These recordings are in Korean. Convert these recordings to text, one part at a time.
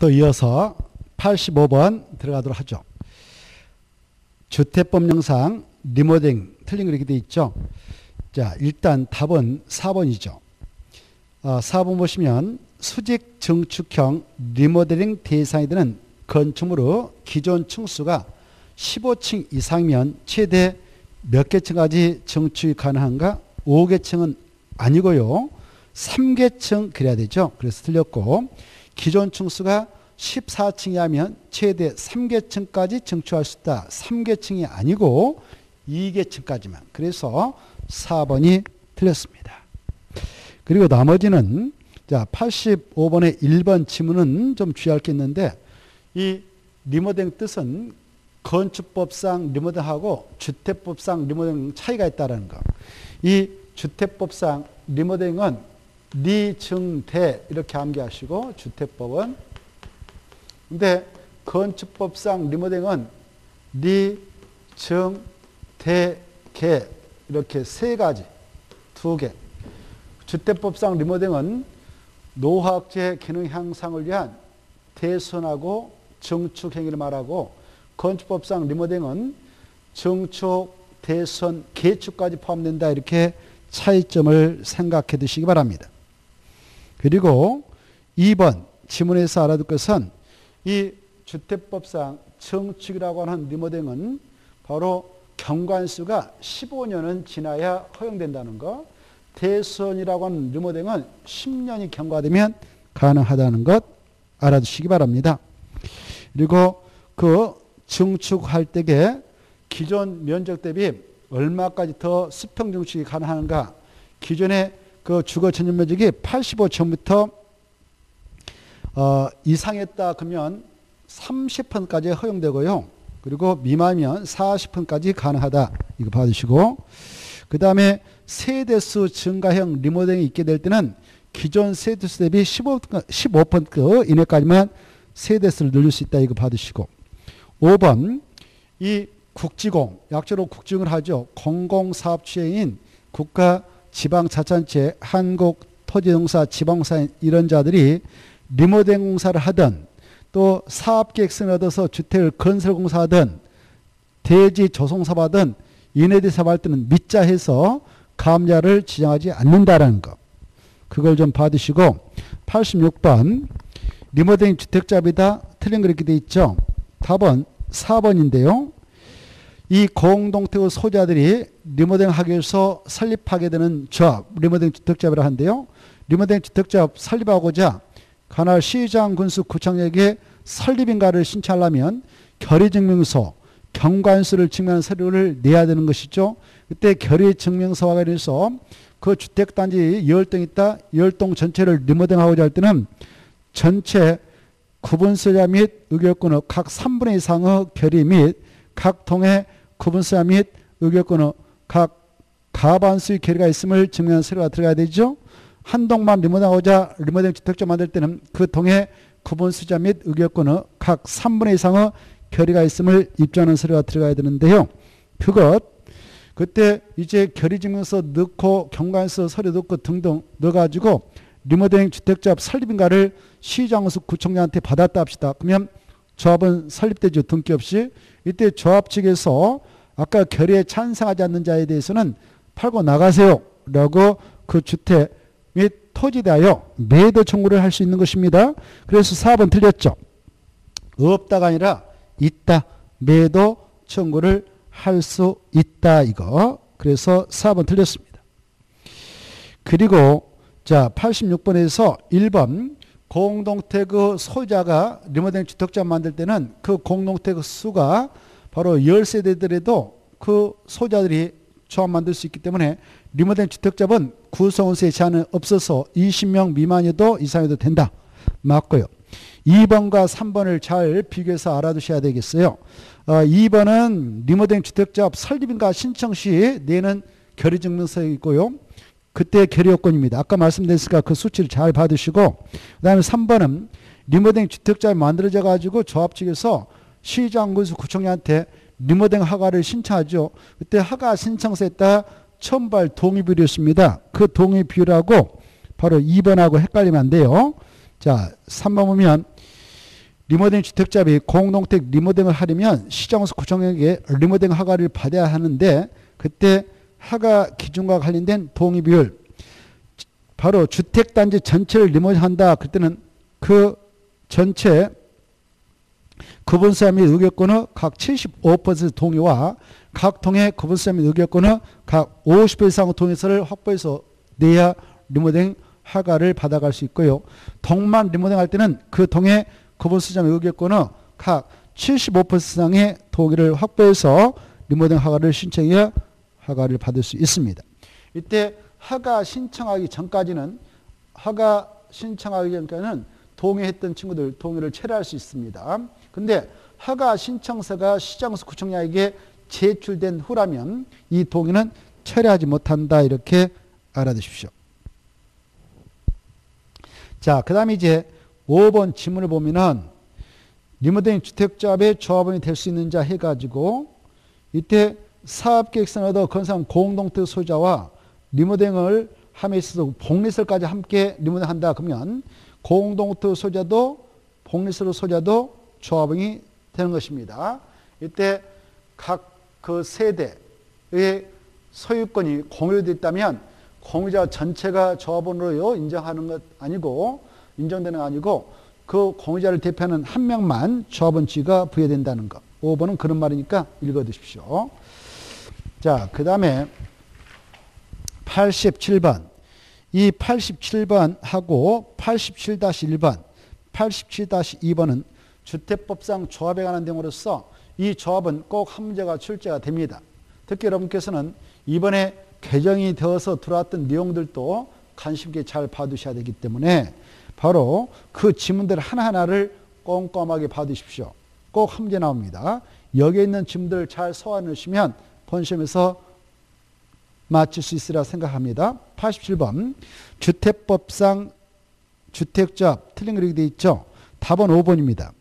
또 이어서 85번 들어가도록 하죠. 주택법 영상 리모델링 틀린 거 이렇게 돼 있죠. 자, 일단 답은 4번이죠. 어, 4번 보시면 수직 증축형 리모델링 대상이 되는 건축물의 기존 층수가 15층 이상이면 최대 몇 개 층까지 증축이 가능한가? 5개 층은 아니고요. 3개 층 그래야 되죠. 그래서 틀렸고 기존 층수가 14층이 하면 최대 3개층까지 증축할 수 있다. 3개층이 아니고 2개층까지만. 그래서 4번이 틀렸습니다. 그리고 나머지는 자 85번의 1번 지문은 좀 주의할 게 있는데 이 리모델링 뜻은 건축법상 리모델하고 주택법상 리모델링 차이가 있다는 거. 이 주택법상 리모델링은 리증대 이렇게 암기하시고 주택법은 근데 건축법상 리모델링은 리증대개 이렇게 세 가지 두 개. 주택법상 리모델링은 노화학재 기능 향상을 위한 대선하고 증축 행위를 말하고 건축법상 리모델링은 증축, 대선, 개축까지 포함된다 이렇게 차이점을 생각해 두시기 바랍니다. 그리고 2번 지문에서 알아둘 것은 이 주택법상 증축이라고 하는 리모델링은 바로 경관수가 15년은 지나야 허용된다는 거. 대선이라고 하는 리모델링은 10년이 경과되면 가능하다는 것 알아두시기 바랍니다. 그리고 그 증축할 때에 기존 면적 대비 얼마까지 더 수평 증축이 가능한가? 기존의 그 주거 전용 면적이 85층부터 어, 이상했다 그러면 30%까지 허용되고요. 그리고 미만이면 40%까지 가능하다. 이거 받으시고 그 다음에 세대수 증가형 리모델링이 있게 될 때는 기존 세대수 대비 15%, 15% 이내까지만 세대수를 늘릴 수 있다. 이거 받으시고 5번 이 국지공, 약자로 국지공을 하죠. 공공사업 취해인 국가 지방자치단체, 한국 토지공사, 지방사 이런 자들이 리모델 공사를 하든 또 사업계획서를 얻어서 주택을 건설공사하든 대지 조성사업하든 이네디 사업할 때는 밑자해서 감자를 지정하지 않는다라는 거. 그걸 좀 받으시고 86번 리모델링 주택잡이다 틀린 거 이렇게 돼 있죠. 답은 4번인데요. 이 공동택의 소자들이 리모델링 위해서 설립하게 되는 조합, 리모델링 주택조합이라 하는데요. 리모델링 주택조합 설립하고자 관할 시장 군수 구청에게 설립인가를 신청하려면 결의증명서, 경관수를 증명하는 서류를 내야 되는 것이죠. 그때 결의증명서와 관련해서 그 주택단지 10동 있다. 10동 전체를 리모델링하고자 할 때는 전체 구분서자 및 의결권의 각 3분의 이상의 결의 및 각 동의 구분서자 및 의결권의 각 가반수의 결의가 있음을 증명하는 서류가 들어가야 되죠. 한 동만 리모델하고자 리모델 주택자 만들 때는 그 동의 구분수자 및 의결권의 각 3분의 이상의 결의가 있음을 입증하는 서류가 들어가야 되는데요. 그것 그때 이제 결의증명서 넣고 경관서 서류 넣고 등등 넣어가지고 리모델링 주택조합 설립인가를 시장수 구청장한테 받았다 합시다. 그러면 조합은 설립되죠. 등기 없이. 이때 조합 측에서 아까 결의에 찬성하지 않는 자에 대해서는 팔고 나가세요. 라고 그 주택 및 토지에 대하여 매도 청구를 할 수 있는 것입니다. 그래서 4번 틀렸죠. 없다가 아니라 있다. 매도 청구를 할 수 있다. 이거. 그래서 4번 틀렸습니다. 그리고 자 86번에서 1번 공동택의 소유자가 리모델링 주택자 만들 때는 그 공동택의 수가 바로 10세대들에도 그 소유자들이 조합 만들 수 있기 때문에 리모델링 주택자은 구성원수의 제한은 없어서 20명 미만이도 이상해도 된다. 맞고요. 2번과 3번을 잘 비교해서 알아두셔야 되겠어요. 어, 2번은 리모델링 주택자 설립인가 신청 시 내는 결의증명서이고요. 그때 결의요건입니다. 아까 말씀드렸으니까 그 수치를 잘 받으시고 그 다음에 3번은 리모델링 주택자 만들어져 가지고 조합 측에서 시장 군수 구청장한테 리모델링 허가를 신청하죠. 그때 허가 신청서에 따라 천발 동의 비율이었습니다. 그 동의 비율하고 바로 2번하고 헷갈리면 안 돼요. 자, 3번 보면 리모델링 주택자비 공동택 리모델링을 하려면 시장에서 구청에게 리모델링 허가를 받아야 하는데 그때 허가 기준과 관련된 동의 비율 바로 주택단지 전체를 리모델링한다. 그때는 그 전체 구분사 및 의결권의 각 75% 동의와 각 통의 구분사 및 의결권의 각 50% 이상의 동의서를 확보해서 내야 리모델링 허가를 받아갈 수 있고요. 동만 리모델링 할 때는 그 통의 구분수자 및 의결권의 각 75% 이상의 동의를 확보해서 리모델링 허가를 신청해야 허가를 받을 수 있습니다. 이때 허가 신청하기 전까지는 허가 신청하기 전까지는 동의했던 친구들 동의를 체류할 수 있습니다. 근데 허가 신청서가 시장서 구청장에게 제출된 후라면 이 동의는 철회하지 못한다 이렇게 알아두십시오. 자, 그 다음에 이제 5번 지문을 보면은 리모델링 주택조합의 조합원이 될 수 있는 자 해가지고 이때 사업계획서를 얻어 건설 공동택 소자와 리모델링을 함에 있어서 복리설까지 함께 리모델링 한다 그러면 공동택 소자도 복리설 소자도 조합원이 되는 것입니다. 이때 각 그 세대의 소유권이 공유되어 있다면 공유자 전체가 조합원으로 인정하는 것 아니고 인정되는 거 아니고 그 공유자를 대표하는 한 명만 조합원 지가 부여된다는 것. 5번은 그런 말이니까 읽어 두십시오. 자, 그 다음에 87번. 이 87번하고 87-1번, 87-2번은 주택법상 조합에 관한 내용으로서 이 조합은 꼭한 문제가 출제가 됩니다. 특히 여러분께서는 이번에 개정이 되어서 들어왔던 내용들도 관심 있게 잘 봐두셔야 되기 때문에 바로 그 지문들 하나하나를 꼼꼼하게 봐두십시오. 꼭한 문제 나옵니다. 여기에 있는 지문들을 잘 소화하시면 본시험에서 맞출 수 있으라 생각합니다. 87번 주택법상 주택조합 틀린 그렇게 되어 있죠. 답은 5번입니다.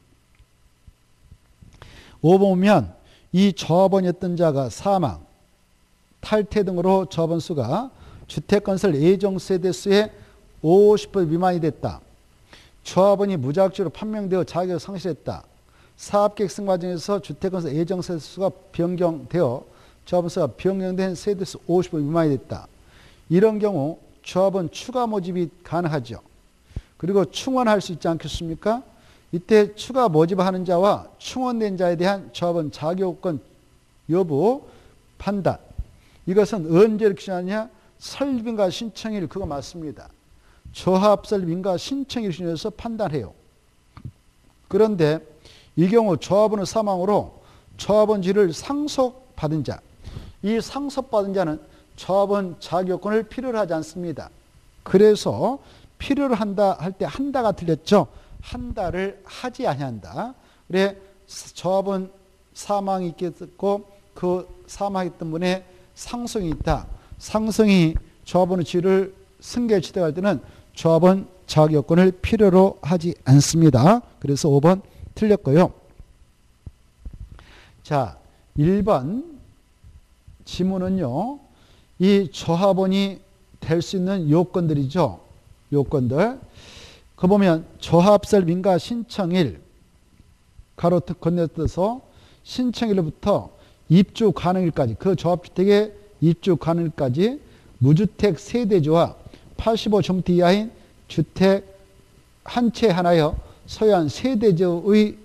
5번 보면 이 조합원이었던 자가 사망, 탈퇴 등으로 조합원 수가 주택건설 예정세 대수의 50% 미만이 됐다. 조합원이 무작위로 판명되어 자격을 상실했다. 사업계획 승 과정에서 주택건설 예정세 대수가 변경되어 조합원 수가 변경된 세대수 50% 미만이 됐다. 이런 경우 조합원 추가 모집이 가능하죠. 그리고 충원할 수 있지 않겠습니까? 이때 추가 모집하는 자와 충원된 자에 대한 조합원 자격권 여부 판단. 이것은 언제 기준하냐? 설립인가 신청일 그거 맞습니다. 조합 설립인가 신청일 기준에서 판단해요. 그런데 이 경우 조합원의 사망으로 조합원지를 상속받은 자, 이 상속받은 자는 조합원 자격권을 필요로 하지 않습니다. 그래서 필요로 한다 할 때 한다가 틀렸죠. 한다를 하지 아니한다. 그래 조합원 사망이 있겠고 그 사망했던 분의 상성이 있다. 상성이 조합원의 지를 승계 취득할 때는 조합원 자격권을 필요로 하지 않습니다. 그래서 5번 틀렸고요. 자, 1번 지문은요. 이 조합원이 될 수 있는 요건들이죠. 요건들. 그 보면 조합설 민가 신청일 가로 건너뛰어서 신청일로부터 입주 가능일까지 그 조합주택의 입주 가능일까지 무주택 세대주와 85점트 이하인 주택 한 채 하나여 소유한 세대주의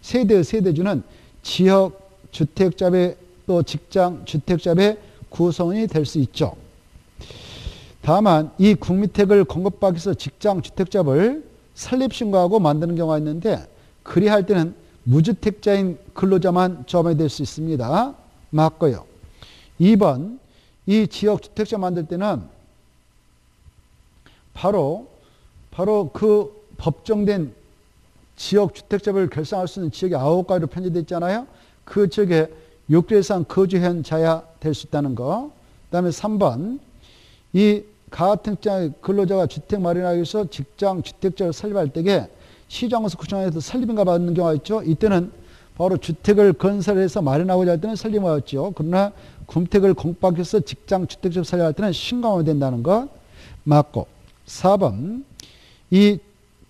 세대 세대주는 지역 주택자배 또 직장 주택자배 구성원이 될 수 있죠. 다만 이 국민택을 공급받기 위해서 직장 주택자를 설립신고하고 만드는 경우가 있는데 그리할 때는 무주택자인 근로자만 조합이 될수 있습니다. 맞고요. 2번 이 지역 주택자 만들 때는 바로 바로 그 법정된 지역 주택자를 결성할 수 있는 지역이 아홉 가지로 편제되어 있잖아요. 그 지역에 육대상 거주한 자야 될 수 있다는 거. 그다음에 3번 이 가택자 근로자가 주택 마련하기 위해서 직장 주택자를 설립할 때에 시장에서 구청에서 설립인가 받는 경우가 있죠. 이때는 바로 주택을 건설해서 마련하고자 할 때는 설립하였죠. 그러나 군택을 공박해서 직장 주택자를 설립할 때는 신강화 된다는 것 맞고 4번 이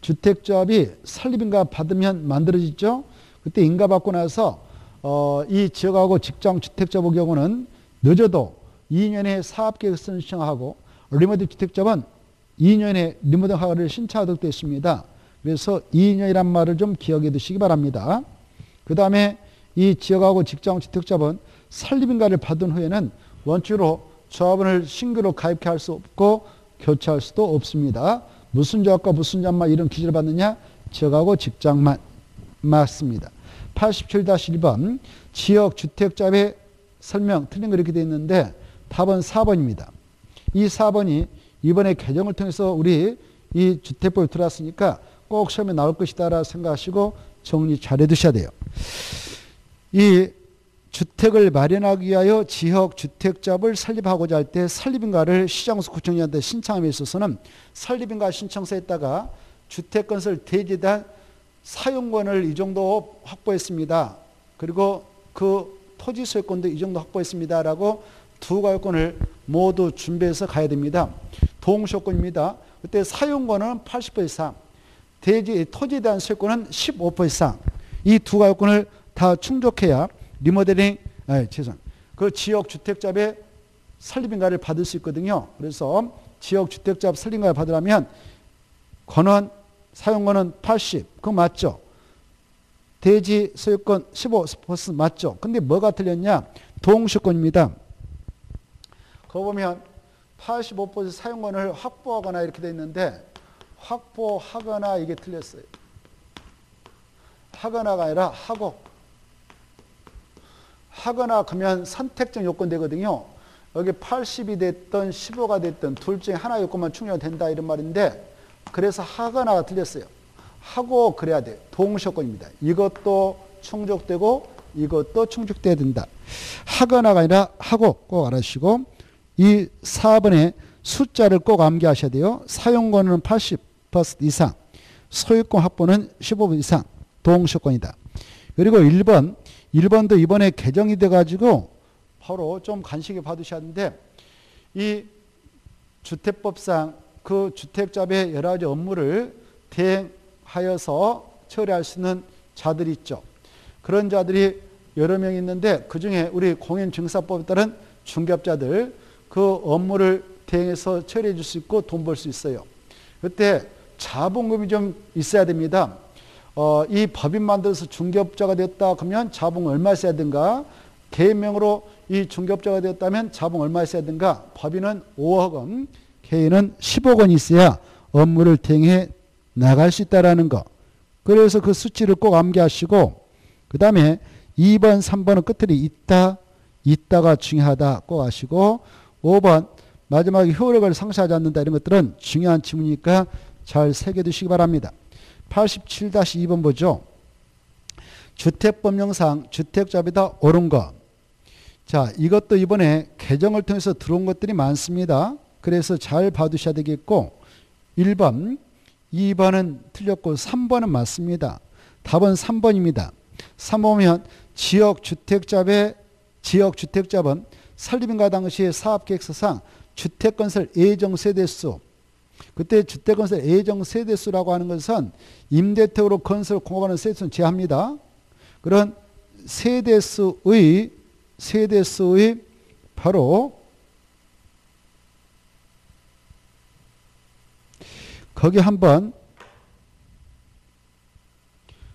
주택조합이 설립인가 받으면 만들어지죠. 그때 인가 받고 나서 어, 이 지역하고 직장 주택조합의 경우는 늦어도 2년에 사업계획 신청하고 리모델 주택조합은 2년에 리모델 허가를 신청하도록 되어 있습니다. 그래서 2년이란 말을 좀 기억해 두시기 바랍니다. 그 다음에 이 지역하고 직장 주택조합은 설립인가를 받은 후에는 원칙으로 조합원을 신규로 가입해 할수 없고 교체할 수도 없습니다. 무슨 조합과 무슨 조합만 이런 기준을 받느냐? 지역하고 직장만 맞습니다. 87-1번 지역 주택조합의 설명 틀린 거 이렇게 되어 있는데 답은 4번입니다. 이 4번이 이번에 개정을 통해서 우리 이 주택법에 들어왔으니까 꼭 시험에 나올 것이다 생각하시고 정리 잘 해 두셔야 돼요. 이 주택을 마련하기 위하여 지역 주택잡을 설립하고자 할 때 설립인가를 시장소 구청장한테 신청함에 있어서는 설립인가 신청서에다가 주택건설 대지단 사용권을 이 정도 확보했습니다. 그리고 그 토지 소유권도 이 정도 확보했습니다. 라고 두 가구권을 모두 준비해서 가야 됩니다. 동소권입니다. 그때 사용권은 80% 이상, 대지 토지에 대한 소유권은 15% 이상. 이 두 가구권을 다 충족해야 리모델링, 아, 죄송, 그 지역 주택잡의 설립인가를 받을 수 있거든요. 그래서 지역 주택잡 설립인가를 받으려면 권원 사용권은 80, 그거 맞죠? 대지 소유권 15% 맞죠? 근데 뭐가 틀렸냐? 동시권입니다. 그거 보면 85% 사용권을 확보하거나 이렇게 돼 있는데 확보하거나 이게 틀렸어요. 하거나가 아니라 하고 하거나 그러면 선택적 요건 되거든요. 여기 80이 됐든 15가 됐든 둘 중에 하나 요건만 충족된다 이런 말인데 그래서 하거나가 틀렸어요. 하고 그래야 돼요. 동시효건입니다. 이것도 충족되고 이것도 충족돼야 된다. 하거나가 아니라 하고 꼭 알아주시고 이 4번의 숫자를 꼭 암기하셔야 돼요. 사용권은 80% 이상, 소유권 확보는 15% 이상, 동시효건이다. 그리고 1번, 1번도 이번에 개정이 돼가지고 바로 좀 간식에 받으셔야 하는데 이 주택법상 그 주택잡의 여러 가지 업무를 대행하여서 처리할 수 있는 자들이 있죠. 그런 자들이 여러 명 있는데 그 중에 우리 공인증사법에 따른 중개업자들 그 업무를 대행해서 처리해 줄 수 있고 돈 벌 수 있어요. 그때 자본금이 좀 있어야 됩니다. 어, 이 법인 만들어서 중개업자가 됐다 그러면 자본 얼마 있어야 된가? 개인명으로 이 중개업자가 되었다면 자본 얼마 있어야 된가? 법인은 5억 원, 개인은 10억 원 있어야 업무를 대행해 나갈 수 있다라는 거. 그래서 그 수치를 꼭 암기하시고 그 다음에 2번, 3번은 끝들이 있다, 있다가 중요하다 꼭 아시고 5번 마지막에 효력을 상실하지 않는다 이런 것들은 중요한 지문이니까 잘 새겨두시기 바랍니다. 87-2번 보죠. 주택법령상 주택자비다 옳은 것. 자, 이것도 이번에 개정을 통해서 들어온 것들이 많습니다. 그래서 잘 봐두셔야 되겠고 1번, 2번은 틀렸고 3번은 맞습니다. 답은 3번입니다. 3번 보면 지역주택잡의 지역주택잡은 설립인가 당시의 사업계획서상 주택건설 예정 세대수 그때 주택건설 예정 세대수라고 하는 것은 임대택으로 건설 공급하는 세대수는 제합니다. 그런 세대수의 세대수의 바로 거기 한번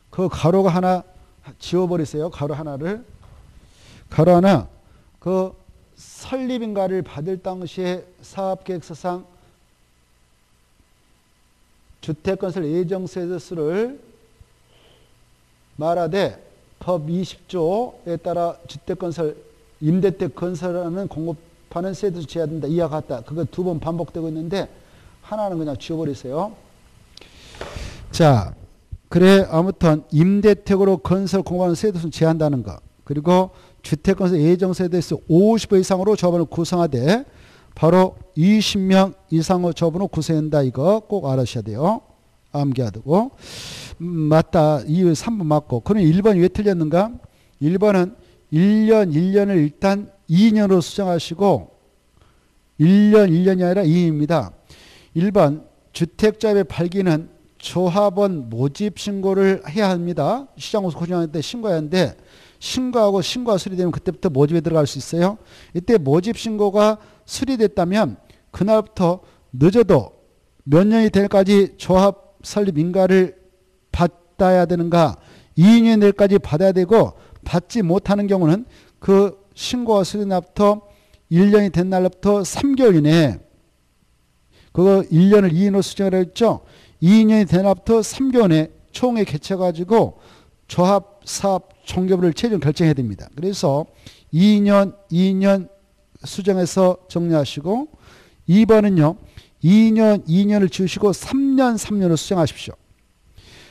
그 가로가 하나 지워버리세요. 가로 하나를. 가로 하나 그 설립인가를 받을 당시에 사업계획서상 주택건설 예정세대수를 말하되 법 20조에 따라 주택건설 임대택 건설하는 공급하는 세대수 제한된다. 이와 같다. 그거 두 번 반복되고 있는데 하나는 그냥 지워버리세요. 자, 그래 아무튼 임대택으로 건설 공급하는 세대수 제한다는 거. 그리고 주택건설 예정세대수 50호 이상으로 저번을 구성하되 바로 20명 이상의 저분을 구성한다 이거 꼭 알아셔야 돼요. 암기하고 음, 맞다. 이 3번 맞고. 그럼 1번이 왜 틀렸는가? 1번은 1년 1년을 일단 2년으로 수정하시고 1년 1년이 아니라 2입니다. 1번 주택자의 발기는 조합원 모집 신고를 해야 합니다. 시장호수 고정할 때 신고해야 하는데 신고하고 신고가 수리되면 그때부터 모집에 들어갈 수 있어요. 이때 모집 신고가 수리됐다면 그날부터 늦어도 몇 년이 될까지 조합 설립 인가를 받아야 되는가 2년 내까지 받아야 되고 받지 못하는 경우는 그 신고가 수리된 날부터 1년이 된 날부터 3개월 이내에 그거 1년을 2년으로 수정을 했죠. 2년이 된 날부터 3개월 내 총회 개최가지고 조합 사업 종교부를 최종 결정해야 됩니다. 그래서 2년, 2년 수정해서 정리하시고 2번은요. 2년, 2년을 주시고 3년, 3년을 수정하십시오.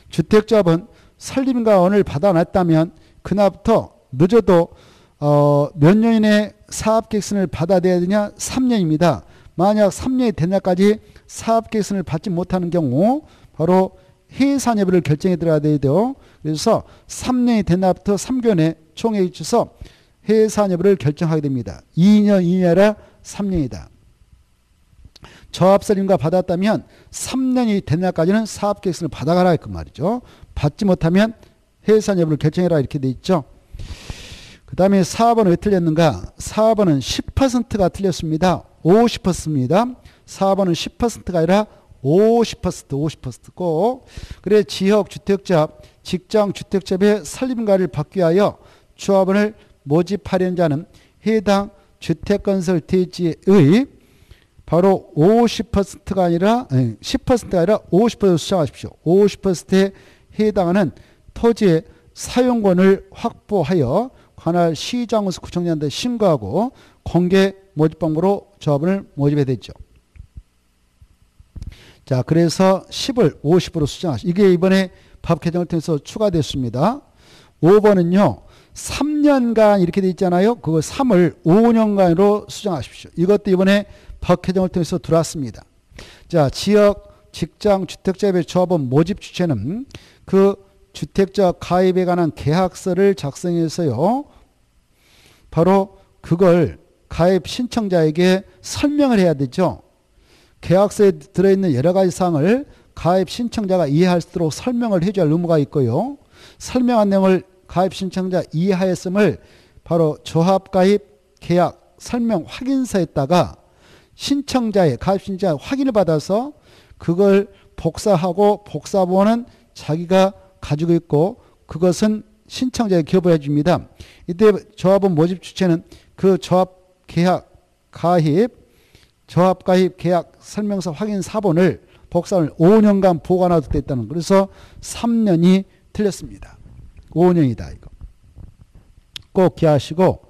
주택조합은 설립인가원을 받아놨다면 그날부터 늦어도 어, 몇 년 이내 사업계획서를 받아내야 되냐? 3년입니다. 만약 3년이 된 날까지 사업계획서를 받지 못하는 경우 바로 해산여부를 결정해 들어야 돼요. 그래서 3년이 된 날부터 3개월에 총회에 있어서 해산 여부를 결정하게 됩니다. 2년, 2년이라 3년이다. 저합설임과 받았다면 3년이 된 날까지는 사업계획서를 받아가라 그 말이죠. 받지 못하면 해산 여부를 결정해라 이렇게 돼 있죠. 그 다음에 4번은 왜 틀렸는가? 4번은 10%가 틀렸습니다. 50%입니다. 4번은 10%가 아니라 50% 50%고 그래 지역 주택자 직장 주택자의 설립가를 받기 위하여 조합원을 모집하려는 자는 해당 주택건설 대지의 바로 50%가 아니라 10%가 아니라 50% 수정하십시오. 50%에 해당하는 토지의 사용권을 확보하여 관할 시장원수 구청장한테 신고하고 공개 모집 방법으로 조합원을 모집해야 되죠. 자, 그래서 10을 50으로 수정하시. 이게 이번에 법 개정을 통해서 추가됐습니다. 5번은요. 3년간 이렇게 돼 있잖아요. 그거 3을 5년간으로 수정하십시오. 이것도 이번에 법 개정을 통해서 들어왔습니다. 자, 지역 직장 주택자의 조합원 모집 주체는 그 주택자 가입에 관한 계약서를 작성해서요. 바로 그걸 가입 신청자에게 설명을 해야 되죠. 계약서에 들어있는 여러 가지 사항을 가입 신청자가 이해할 수 있도록 설명을 할 의무가 있고요. 설명한 내용을 가입 신청자 이해하였음을 바로 조합 가입 계약 설명 확인서에다가 신청자의 가입 신청자 확인을 받아서 그걸 복사하고 복사본은 자기가 가지고 있고 그것은 신청자에 교부해 줍니다. 이때 조합원 모집 주체는 그 조합 계약 가입 조합 가입 계약 설명서 확인 사본을 복사를 5년간 보관하도록 됐다는 그래서 3년이 틀렸습니다. 5년이다 이거. 꼭 기하시고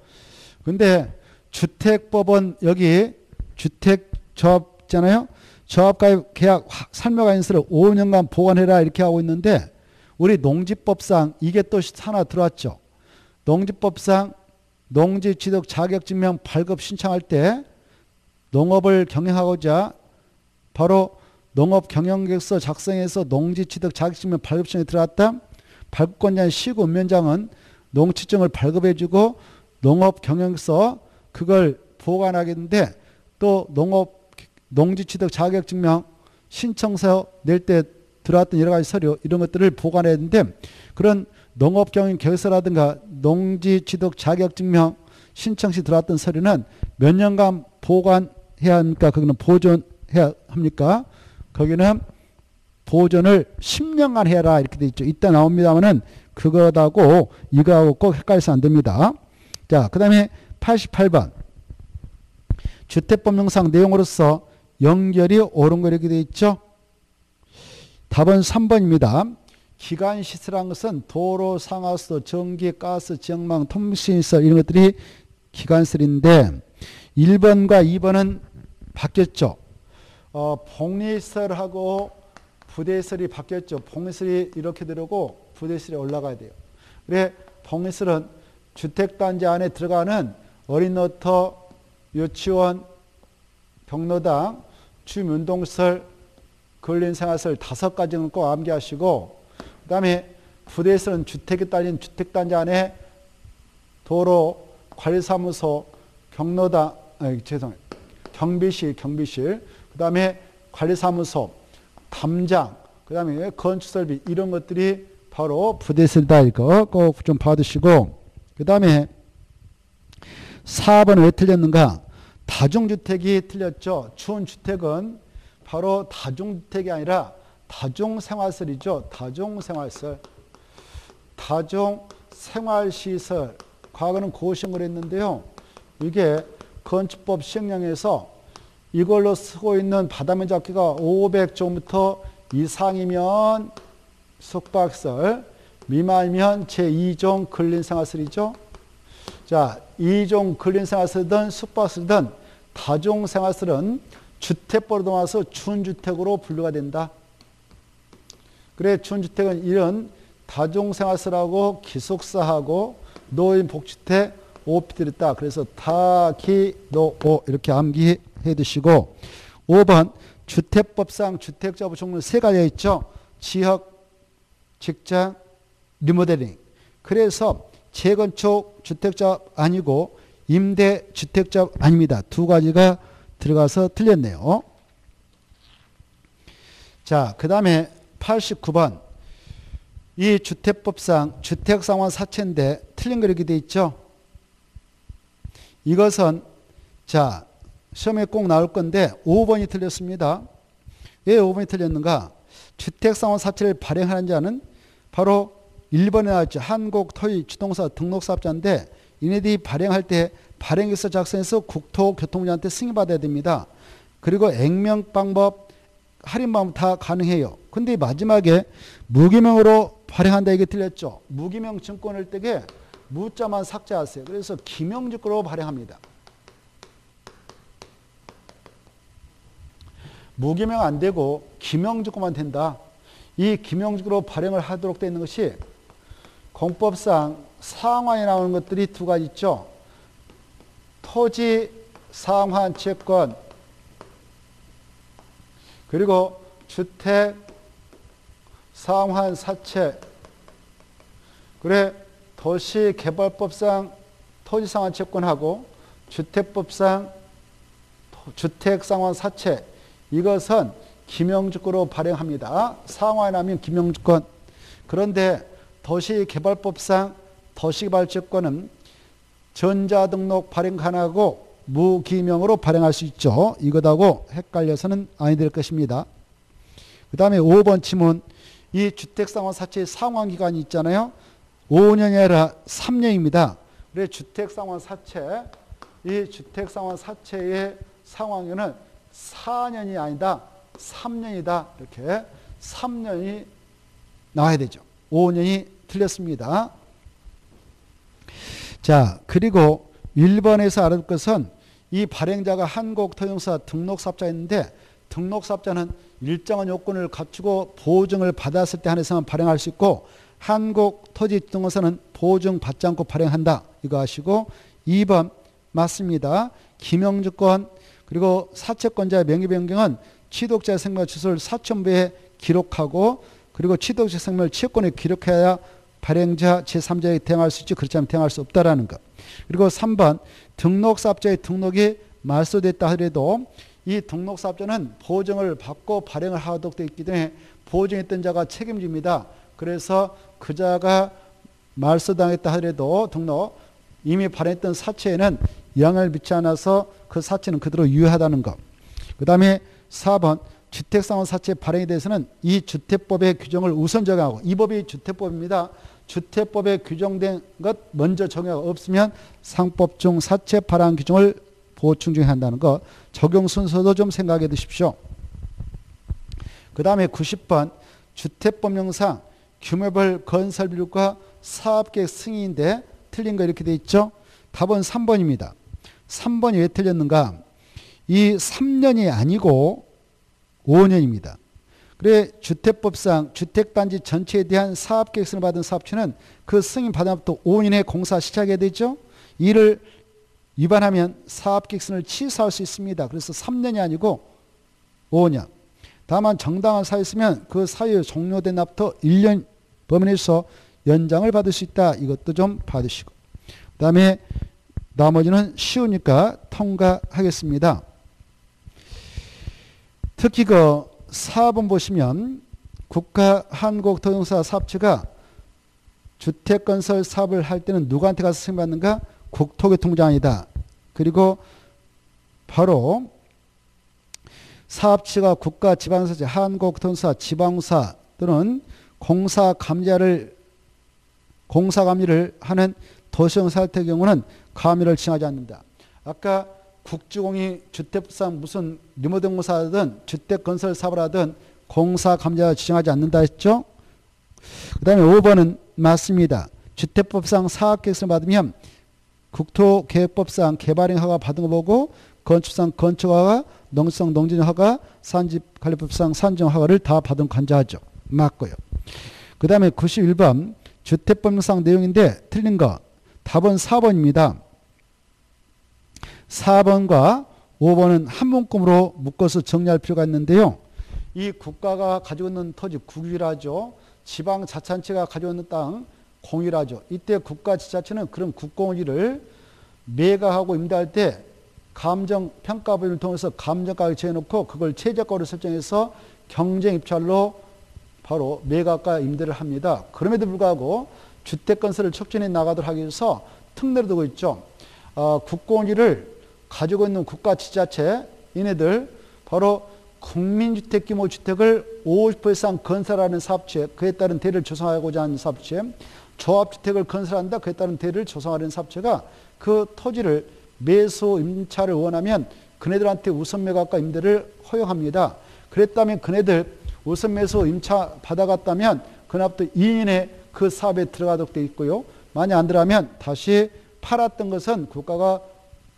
근데 주택법은 여기 주택 조합잖아요. 조합가입 계약 설명인서를 5년간 보관해라 이렇게 하고 있는데 우리 농지법상 이게 또 하나 들어왔죠. 농지법상 농지취득 자격증명 발급 신청할 때 농업을 경영하고자 바로 농업 경영계획서 작성해서 농지취득 자격증명 발급 신청에 들어갔다. 발급권자 시구 운면장은 농취증을 발급해주고 농업 경영서 그걸 보관하겠는데 또 농업 농지취득 자격증명 신청서 낼 때 들어왔던 여러 가지 서류 이런 것들을 보관해야 되는데 그런 농업 경영 계획서라든가 농지취득 자격증명 신청 시 들어왔던 서류는 몇 년간 보관 해야 합니까? 거기는 보존해야 합니까? 거기는 보존을 10년간 해라 이렇게 돼 있죠. 이따 나옵니다만은 그거하고 이거하고 꼭 헷갈려서 안 됩니다. 자, 그 다음에 88번. 주택법령상 내용으로서 연결이 옳은 거 이렇게 되어 있죠. 답은 3번입니다. 기관시설한 것은 도로, 상하수, 전기, 가스, 지역망, 통신시설 이런 것들이 기관시설인데 1번과 2번은 바뀌었죠. 어, 복리시설하고 부대시설이 바뀌었죠. 복리시설이 이렇게 들어오고 부대시설이 올라가야 돼요. 그래 복리시설은 주택단지 안에 들어가는 어린노터, 유치원, 경로당, 주민운동시설, 근린생활시설 다섯 가지는 꼭 암기하시고 그 다음에 부대에서는 주택에 딸린 주택단지 안에 도로, 관리사무소, 경로당, 아니, 죄송해요. 경비실, 경비실, 그 다음에 관리사무소, 담장, 그 다음에 건축설비 이런 것들이 바로 부대세다 이거 꼭좀 봐두시고 그 다음에 4번 왜 틀렸는가? 다중주택이 틀렸죠. 주택은 바로 다중주택이 아니라 다중생활설이죠. 다중생활설. 다중생활시설. 과거는 고시행을 했는데요. 이게 건축법 시행령에서 이걸로 쓰고 있는 바다면적 기가 500종부터 이상이면 숙박설, 미만이면 제2종 근린생활설이죠. 자, 2종 근린생활설이든 숙박설이든 다종생활설은 주택보로 넘어와서 준주택으로 분류가 된다. 그래 준주택은 이런 다종생활설하고 기숙사하고 노인복지택, 오피들이 있다. 그래서 타기노오 이렇게 암기해 두시고 5번 주택법상 주택자 부종은 세 가지가 있죠. 지역, 직장, 리모델링. 그래서 재건축 주택자 아니고 임대 주택자 아닙니다. 두 가지가 들어가서 틀렸네요. 자, 그 다음에 89번. 이 주택법상 주택상환 사채인데 틀린 거 이렇게 돼 있죠. 이것은 자 시험에 꼭 나올 건데 5번이 틀렸습니다. 왜 5번이 틀렸는가? 주택상환 사채를 발행하는 자는 바로 1번에 나왔죠. 한국토지주동사 등록사업자인데 이네들이 발행할 때 발행기서 작성해서 국토교통부한테 승인받아야 됩니다. 그리고 액면 방법, 할인 방법 다 가능해요. 근데 마지막에 무기명으로 발행한다 이게 틀렸죠. 무기명 증권을 때게 무자만 삭제하세요. 그래서 기명직으로 발행합니다. 무기명 안 되고 기명직구만 된다. 이 기명직으로 발행을 하도록 되어 있는 것이 공법상 상환이 나오는 것들이 두 가지 있죠. 토지 상환 채권 그리고 주택 상환 사채 그래 도시개발법상 토지상환 채권하고 주택법상 주택상환 사채 이것은 김영주권으로 발행합니다. 상환하면 김영주권. 그런데 도시개발법상 도시개발채권은 전자등록 발행 가능하고 무기명으로 발행할 수 있죠. 이것하고 헷갈려서는 아니 될 것입니다. 그 다음에 5번 치문 이 주택상환 사채의 상환기간이 있잖아요. 5년이 아니라 3년입니다. 그래 주택상환 사채 이 주택상환 사채의 상환기는 4년이 아니다. 3년이다. 이렇게 3년이 나와야 되죠. 5년이 틀렸습니다. 자, 그리고 1번에서 알아둘 것은 이 발행자가 한국토용사 등록사업자인데 등록사업자는 일정한 요건을 갖추고 보증을 받았을 때 한해서만 발행할 수 있고 한국 토지등록사는 보증 받지 않고 발행한다. 이거 아시고 2번 맞습니다. 김영주권 그리고 사채권자의 명의 변경은 취득자의 생명 주소를 사천부에 기록하고 그리고 취득자 생명을 채권에 기록해야 발행자 제3자에 대응할 수 있지 그렇지 않으면 대응할 수 없다라는 것. 그리고 3번 등록사업자의 등록이 말소됐다 하더라도 이 등록사업자는 보증을 받고 발행을 하도록 되어 있기 때문에 보증했던 자가 책임집니다. 그래서 그 자가 말소당했다 하더라도 등록 이미 발행했던 사채에는 영향을 미치지 않아서 그 사채는 그대로 유효하다는 것. 그 다음에 4번 주택상환 사채 발행에 대해서는 이 주택법의 규정을 우선 적용하고 이 법이 주택법입니다. 주택법에 규정된 것 먼저 적용 없으면 상법 중 사채 발행 규정을 보충 중한다는 것 적용 순서도 좀 생각해 두십시오. 그 다음에 90번 주택법령상 규모별 건설비율과 사업계획 승인인데 틀린 거 이렇게 돼 있죠. 답은 3번입니다. 3번이 왜 틀렸는가? 이 3년이 아니고 5년입니다. 그래 주택법상 주택단지 전체에 대한 사업계획서를 받은 사업주는 그 승인 받아부터 5년에 공사 시작해야 되죠. 이를 위반하면 사업계획서를 취소할 수 있습니다. 그래서 3년이 아니고 5년. 다만 정당한 사유였으면 그 사유 종료된 날부터 1년 범위 내에서 연장을 받을 수 있다. 이것도 좀 받으시고. 그 다음에 나머지는 쉬우니까 통과하겠습니다. 특히 그 4번 보시면 국가 한국도용사 사업체가 주택건설 사업을 할 때는 누구한테 가서 승인받는가? 국토교통부장이다. 그리고 바로 사업체가 국가 지방사지 한국도용사 지방사 또는 공사 감자를 공사 감리를 하는 도시형 사업의 경우는 감리를 칭하지 않는다. 아까 국주공이 주택상 무슨 리모델공사든 주택건설 사업을 하든 공사 감자 지정하지 않는다 했죠. 그 다음에 5번은 맞습니다. 주택법상 사업계획서를 받으면 국토계획법상 개발행 허가 받은 거 보고 건축상 건축허가 농성 농진허가 산집 관리법상 산정허가를 다 받은 관자하죠. 맞고요. 그 다음에 91번 주택법상 내용인데 틀린 거 답은 4번입니다. 4번과 5번은 한 문구로 묶어서 정리할 필요가 있는데요. 이 국가가 가지고 있는 토지 국유라죠. 지방 자치단체가 가지고 있는 땅 공유라죠. 이때 국가 지자체는 그런 국공유를 매각하고 임대할 때 감정 평가법을 통해서 감정가를 정해놓고 그걸 최저가로 설정해서 경쟁 입찰로 바로 매각과 임대를 합니다. 그럼에도 불구하고 주택 건설을 촉진해 나가도록 하기 위해서 특례를 두고 있죠. 어, 국공유를 가지고 있는 국가 지자체 이네들 바로 국민주택 규모 주택을 50% 이상 건설하는 사업체 그에 따른 대를 조성하고자 하는 사업체 조합주택을 건설한다 그에 따른 대를 조성하는 사업체가 그 토지를 매수 임차를 원하면 그네들한테 우선 매각과 임대를 허용합니다. 그랬다면 그네들 우선 매수 임차 받아갔다면 그날부터 2년에 그 사업에 들어가도록 되어 있고요. 만약 안 들어가면 다시 팔았던 것은 국가가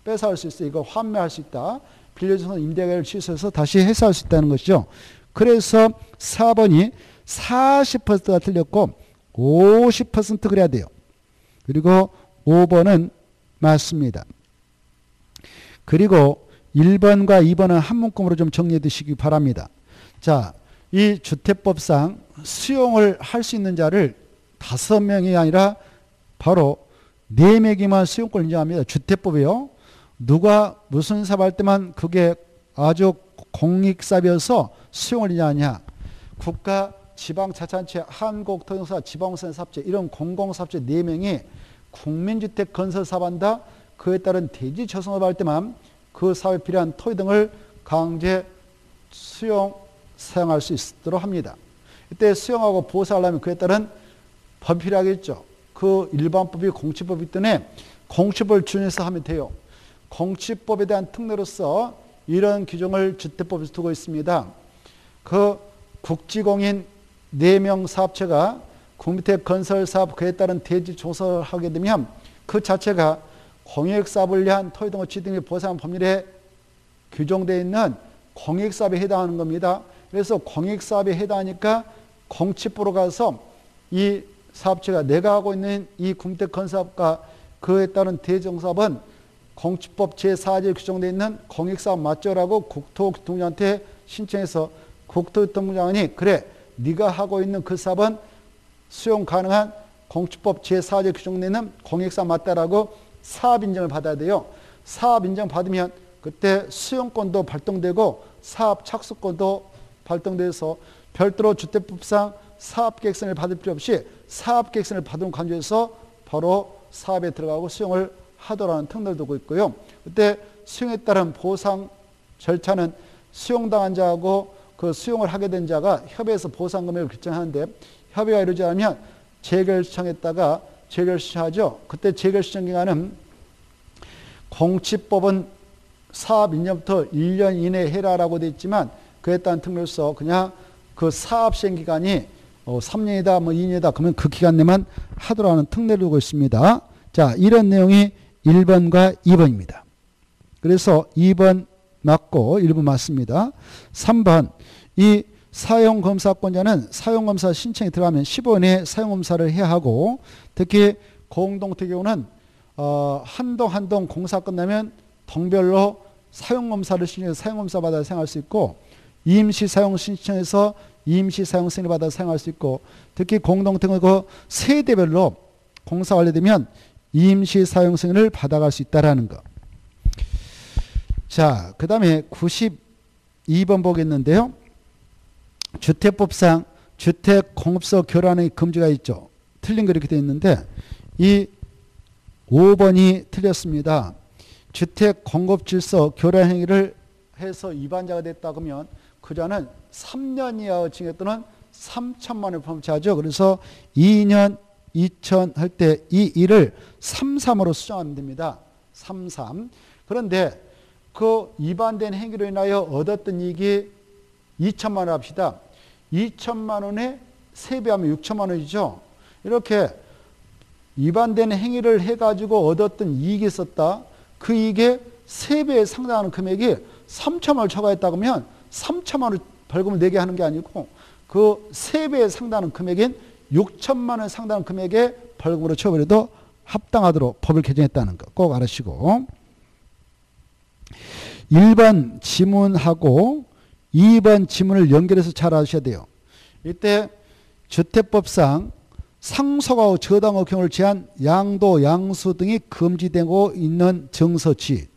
뺏어갈 수 있어. 이거 환매할 수 있다. 빌려주는 임대계를 취소해서 다시 해소할 수 있다는 것이죠. 그래서 4번이 40%가 틀렸고 50% 그래야 돼요. 그리고 5번은 맞습니다. 그리고 1번과 2번은 한 문구로 좀 정리해 두시기 바랍니다. 자, 이 주택법상 수용을 할 수 있는 자를 다섯 명이 아니라 바로 네 명이만 수용권 인정합니다. 주택법이요. 누가 무슨 사업할 때만 그게 아주 공익사업이어서 수용을 인정하냐. 국가 지방자치단체 한국토용사 지방선 사업체 이런 공공사업체 4명이 국민주택 건설 사업한다. 그에 따른 대지 조성을 할 때만 그 사업에 필요한 토지 등을 강제 수용 사용할 수 있도록 합니다. 이때 수용하고 보수하려면 그에 따른 법이 필요하겠죠. 그 일반법이 공치법이기 때문에 공치법을 준해서 하면 돼요. 공치법에 대한 특례로서 이런 규정을 주택법에서 두고 있습니다. 그 국지공인 4명 사업체가 국민택 건설 사업 그에 따른 대지 조성을 하게 되면 그 자체가 공익사업을 위한 토지 등의 취득 및 보상 법률에 규정되어 있는 공익사업에 해당하는 겁니다. 그래서 공익사업에 해당하니까 공치법으로 가서 이 사업체가 내가 하고 있는 이 국민택 건설업과 그에 따른 대정사업은 공치법 제4조에 규정되어 있는 공익사업 맞죠라고 국토교통부한테 신청해서 국토교통부장이 그래 네가 하고 있는 그 사업은 수용 가능한 공치법 제4조에 규정되어 있는 공익사업 맞다라고 사업 인정을 받아야 돼요. 사업 인정 받으면 그때 수용권도 발동되고 사업 착수권도 발동돼서 별도로 주택법상 사업계획서를 받을 필요 없이 사업계획서를 받은 관계에서 바로 사업에 들어가고 수용을 하도라는 특례를 두고 있고요. 그때 수용에 따른 보상 절차는 수용당한 자하고 그 수용을 하게 된 자가 협의해서 보상 금액을 결정하는데 협의가 이루지 않으면 재결 신청했다가 재결 신청하죠. 그때 재결 신청 기간은 공치법은 사업 인정부터 1년 이내에 해라라고 되어 있지만 그에 따른 특례로서 그냥 그 사업 시행 기간이 3년이다 어, 뭐 2년이다 그러면 그 기간 내만 하도라는 특례를 두고 있습니다. 자, 이런 내용이 1번과 2번입니다. 그래서 2번 맞고 1번 맞습니다. 3번 이 사용검사권자는 사용검사 신청이 들어가면 10원에 사용검사를 해야 하고 특히 공동태 경우는 어, 한동 한동 공사 끝나면 동별로 사용검사를 신청해서 사용검사 받아 사용할 수 있고 임시 사용 신청해서 임시 사용 승인을 받아 사용할 수 있고 특히 공동택은 그 세대별로 공사 완료되면 임시 사용 승인을 받아갈 수 있다라는 거. 자, 그 다음에 92번 보겠는데요. 주택법상 주택 공급소 교란의 금지가 있죠. 틀린 거 이렇게 되어 있는데 이 5번이 틀렸습니다. 주택 공급 질서 교란 행위를 해서 위반자가 됐다 그러면 그자는 3년 이하의 징역 또는 3천만 원을 범죄하죠. 그래서 2년 2천 할 때 이 일을 3, 3으로 수정하면 됩니다. 3, 3. 그런데 그 위반된 행위로 인하여 얻었던 이익이 2천만 원 합시다. 2천만 원에 3배하면 6천만 원이죠. 이렇게 위반된 행위를 해가지고 얻었던 이익이 있었다. 그 이익의 3배에 상당하는 금액이 3천만 원을 초과했다 그러면 3천만 원 벌금을 내게 하는 게 아니고 그 3배에 상당하는 금액인 6천만 원 상당한 금액의 벌금으로 처벌해도 합당하도록 법을 개정했다는 거 꼭 알으시고 1번 지문하고 2번 지문을 연결해서 잘 아셔야 돼요. 이때 주택법상 상속하고 저당의 경우를 제한 양도, 양수 등이 금지되고 있는 정서지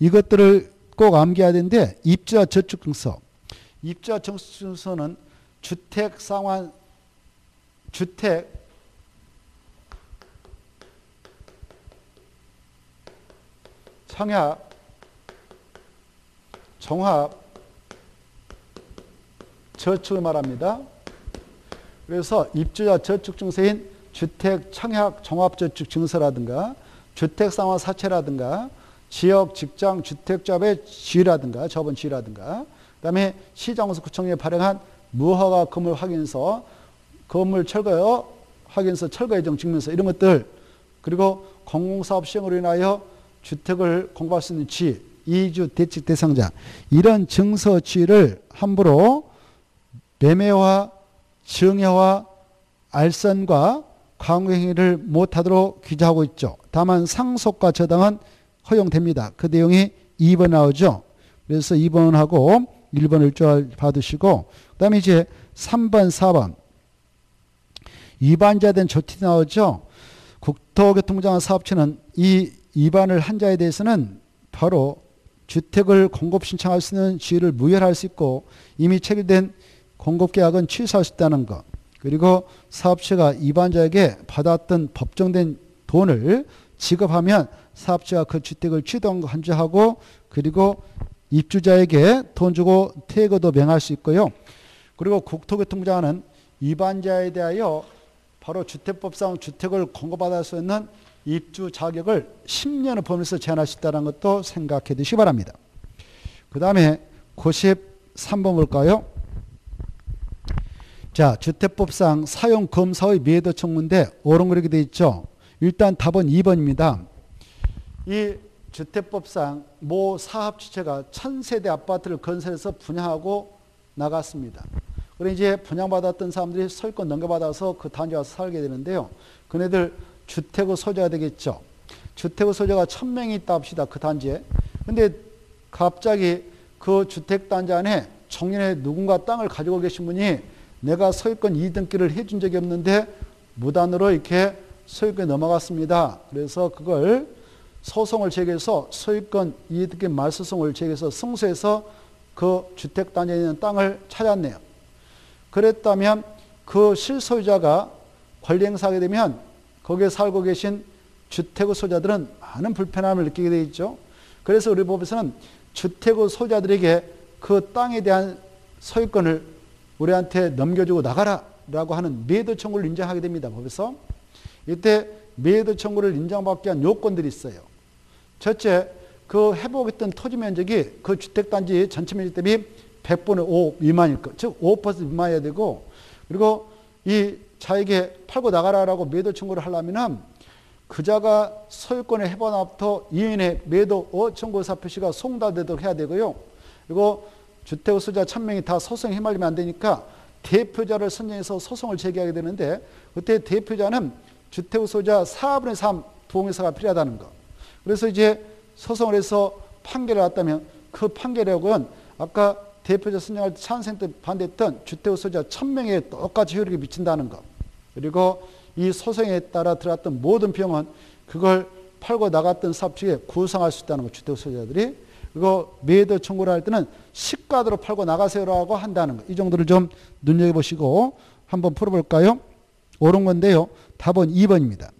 이것들을 꼭 암기해야 되는데 입주자 저축증서 입주자 저축증서는 주택 상환 주택 청약 종합 저축을 말합니다. 그래서 입주자 저축증서인 주택 청약 종합저축 증서라든가 주택 상환 사채라든가 지역 직장 주택자의 지위라든가 저번 지위라든가 그다음에 시장에서 구청에 발행한 무허가 건물 확인서 건물 철거 확인서 철거 예정 증명서 이런 것들 그리고 공공사업 시행으로 인하여 주택을 공부할 수 있는 지 이주 대책 대상자 이런 증서 지를 함부로 매매와 증여와 알선과 광고행위를 못하도록 규제하고 있죠. 다만 상속과 저당은 허용됩니다. 그 내용이 2번 나오죠. 그래서 2번하고 1번을 좀 받으시고 그 다음에 이제 3번 4번 위반자 된 조티 나오죠. 국토교통부장 사업체는 이 위반을 한 자에 대해서는 바로 주택을 공급 신청할 수 있는 지위를 무혈할 수 있고 이미 체결된 공급계약은 있다는 것. 그리고 사업체가 위반자에게 받았던 법정된 돈을 지급하면 사업자가 그 주택을 취득한 한주하고 그리고 입주자에게 돈 주고 퇴거도 명할 수 있고요. 그리고 국토교통부장은 위반자에 대하여 바로 주택법상 주택을 공급받을 수 있는 입주 자격을 10년을 범위에서 제한할 수 있다는 것도 생각해 두시기 바랍니다. 그 다음에 93번 볼까요? 자, 주택법상 사용 검사의 매도 청문대 오른그리게 되어 있죠. 일단 답은 2번입니다. 이 주택법상 모 사업 주체가 천세대 아파트를 건설해서 분양하고 나갔습니다. 그래 이제 분양받았던 사람들이 소유권 넘겨받아서 그 단지 와서 살게 되는데요. 그네들 주택의 소유자가 되겠죠. 주택의 소유자가 천 명이 있다 합시다. 그 단지에. 근데 갑자기 그 주택 단지 안에 청년의 누군가 땅을 가지고 계신 분이 내가 소유권 이등기를 해준 적이 없는데 무단으로 이렇게 소유권이 넘어갔습니다. 그래서 그걸 소송을 제기해서 소유권 이등기 말소송을 제기해서 승소해서 그 주택 단지에 있는 땅을 찾았네요. 그랬다면 그 실소유자가 권리 행사하게 되면 거기에 살고 계신 주택의 소유자들은 많은 불편함을 느끼게 되어 있죠. 그래서 우리 법에서는 주택의 소유자들에게 그 땅에 대한 소유권을 우리한테 넘겨주고 나가라 라고 하는 매도 청구를 인정하게 됩니다. 법에서. 이때 매도 청구를 인정받기 위한 요건들이 있어요. 첫째, 그 회복했던 토지 면적이 그 주택단지 전체 면적 대비 100분의 5 미만일 것, 즉 5% 미만이어야 되고 그리고 이 자에게 팔고 나가라라고 매도 청구를 하려면은 그자가 소유권의 해반합부터 이인의 매도 어 청구 사 표시가 송달되도록 해야 되고요. 그리고 주택 소유자 천명이 다 소송에 휘말리면 안 되니까 대표자를 선정해서 소송을 제기하게 되는데 그때 대표자는 주택 소유자 4분의 3 동의서가 필요하다는 거. 그래서 이제 소송을 해서 판결을 났다면 그 판결력은 아까 대표자 선정할 때 찬성 때 반대했던 주택 소유자 천명에 똑같이 효력이 미친다는 것. 그리고 이 소송에 따라 들어갔던 모든 비용은 그걸 팔고 나갔던 사업 측에 구상할 수 있다는 것, 주택 소유자들이. 그리고 매도 청구를 할 때는 시가대로 팔고 나가세요라고 한다는 거. 이 정도를 좀 눈여겨보시고 한번 풀어볼까요? 옳은 건데요. 답은 2번입니다.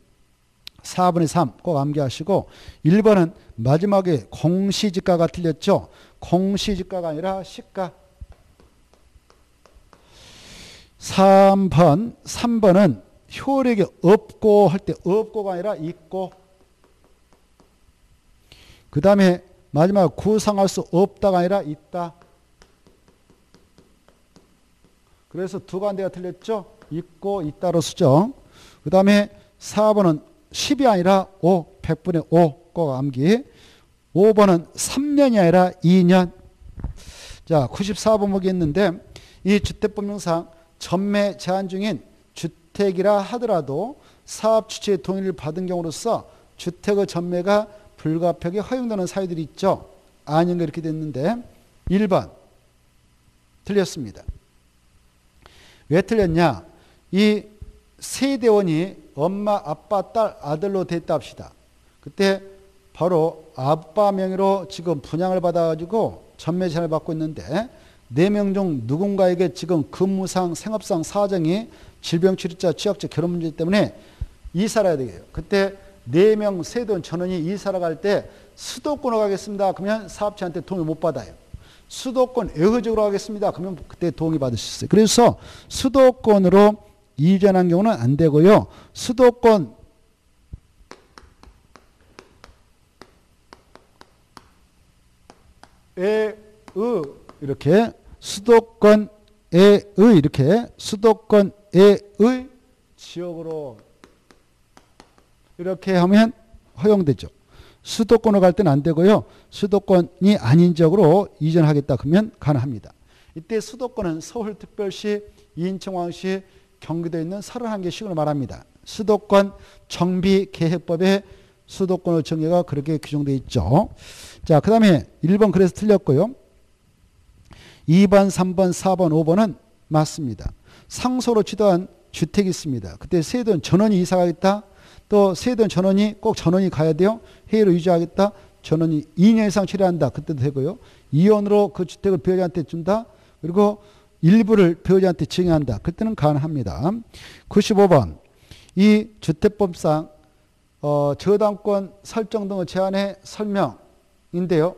4분의 3 꼭 암기하시고 1번은 마지막에 공시지가가 틀렸죠. 공시지가가 아니라 시가 3번 3번은 효력이 없고 할 때 없고가 아니라 있고 그 다음에 마지막 구상할 수 없다가 아니라 있다. 그래서 두 간대가 틀렸죠. 있고 있다로 쓰죠. 그 다음에 4번은 10이 아니라 5, 100분의 5, 꼭 암기. 5번은 3년이 아니라 2년. 자, 94번 보겠는데 이 주택법령상 전매 제한 중인 주택이라 하더라도 사업 주체의 동의를 받은 경우로서 주택의 전매가 불가피하게 허용되는 사유들이 있죠. 아닌가 이렇게 됐는데 1번 틀렸습니다. 왜 틀렸냐? 이 세대원이 엄마, 아빠, 딸, 아들로 됐다 합시다. 그때 바로 아빠 명의로 지금 분양을 받아가지고 전매 제한을 받고 있는데 네 명 중 누군가에게 지금 근무상, 생업상 사정이 질병 치료자, 취약자, 결혼 문제 때문에 이사를 해야 되겠요 그때 네 명 세돈 전원이 이사를 갈 때 수도권으로 가겠습니다. 그러면 사업자한테 동의 못 받아요. 수도권 외거적으로 가겠습니다. 그러면 그때 동의 받을 수 있어요. 그래서 수도권으로 이전한 경우는 안 되고요. 수도권 에의 이렇게 수도권에의 이렇게 수도권에의 지역으로 이렇게 하면 허용되죠. 수도권으로 갈 때는 안 되고요. 수도권이 아닌 지역으로 이전하겠다 그러면 가능합니다. 이때 수도권은 서울특별시, 인천광시, 경기도에 있는 31개 시군을 말합니다. 수도권 정비계획법에 수도권의 정의가 그렇게 규정되어 있죠. 자, 그 다음에 1번 그래서 틀렸고요. 2번, 3번, 4번, 5번은 맞습니다. 상소로 지도한 주택이 있습니다. 그때 세돈 전원이 이사 가겠다. 또 세돈 전원이 꼭 전원이 가야 돼요. 회의로 유지하겠다. 전원이 2년 이상 치료한다. 그때도 되고요. 이혼으로 그 주택을 배우자한테 준다. 그리고 일부를 배우자한테 증여한다. 그때는 가능합니다. 95번 이 주택법상 어, 저당권 설정 등의 제한의 설명인데요.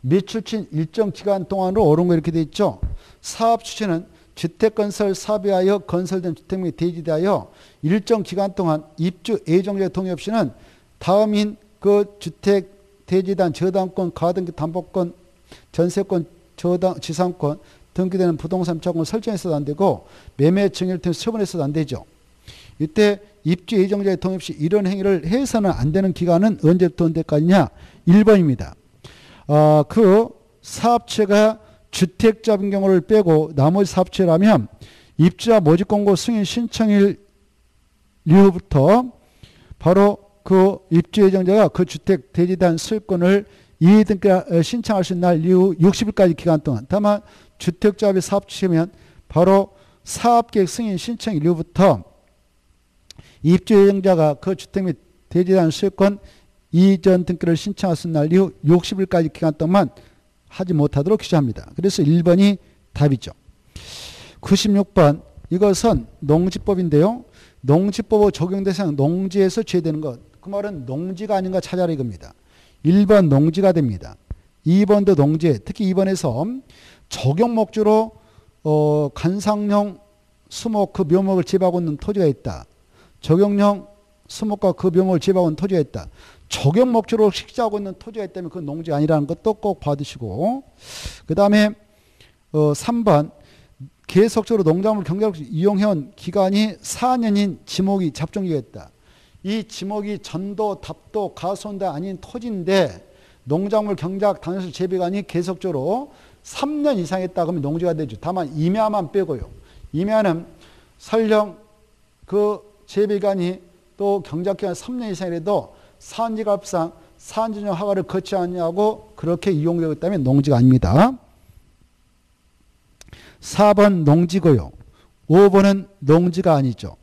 매출친 일정 기간 동안으로 옳은 거 이렇게 돼 있죠. 사업 추진은 주택건설 사업에 하여 건설된 주택 및 대지 대하여 일정 기간 동안 입주 예정자 동의 없이는 다음인 그 주택 대지단 저당권 가등기 담보권 전세권 저당 지상권 등기되는 부동산 자금을 설정해서도 안 되고 매매 증여를 통해 처분해서도 안 되죠. 이때 입주 예정자의 동의 없이 이런 행위를 해서는 안 되는 기간은 언제부터 언제까지냐? 1번입니다. 어, 그 사업체가 주택자 변경을 빼고 나머지 사업체라면 입주자 모집 공고 승인 신청일 이후부터 바로 그 입주 예정자가 그 주택 대지단 수익권을 이해등기 신청할 수 있는 날 이후 60일까지 기간 동안 다만 주택조합이 사업주시면 바로 사업계획 승인 신청 이후부터 입주 예정자가 그 주택 및 대지단 수익권 이전 등기를 신청할 수 있는 날 이후 60일까지 기간 동안 하지 못하도록 규정합니다. 그래서 1번이 답이죠. 96번 이것은 농지법인데요. 농지법의 적용 대상 농지에서 죄되는 것. 그 말은 농지가 아닌가 찾아라 이겁니다. 1번 농지가 됩니다. 2번도 농지, 특히 2번에서 적용 목주로 어, 간상용 수목 그 묘목을 지배하고 있는 토지가 있다. 적용용 수목과 그 묘목을 지배하고 있는 토지가 있다. 적용 목적으로 식사하고 있는 토지가 있다면 그 농지가 아니라는 것도 꼭 받으시고 그 다음에 어 3번 계속적으로 농작물 경작을 이용해온 기간이 4년인 지목이 잡종기가 있다. 이 지목이 전도, 답도, 가손도 아닌 토지인데 농작물 경작 당연수 재배관이 계속적으로 3년 이상 했다 그러면 농지가 되죠. 다만 임야만 빼고요. 임야는 설령 그 재배관이 또 경작기간 3년 이상이라도 산지갑상 산지정 허가를 거치 않냐고 그렇게 이용되고 있다면 농지가 아닙니다. 4번 농지고요. 5번은 농지가 아니죠.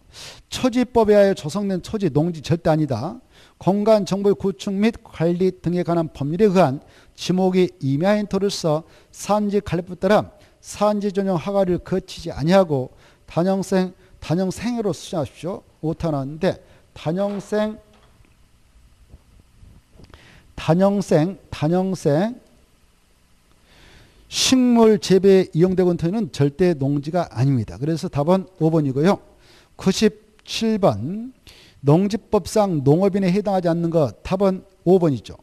초지법에 하여 조성된 토지, 농지 절대 아니다. 공간 정보의 구축 및 관리 등에 관한 법률에 의한 지목이 임야인 토로서 산지 관리법 따라 산지 전용 허가를 거치지 아니하고 단형생 단형생으로 수정하십시오. 오타 나왔는데 단형생 단형생 단형생 식물 재배에 이용되고 있는 절대 농지가 아닙니다. 그래서 답은 5번이고요. 97번 농지법상 농업인에 해당하지 않는 것 답은 5번이죠.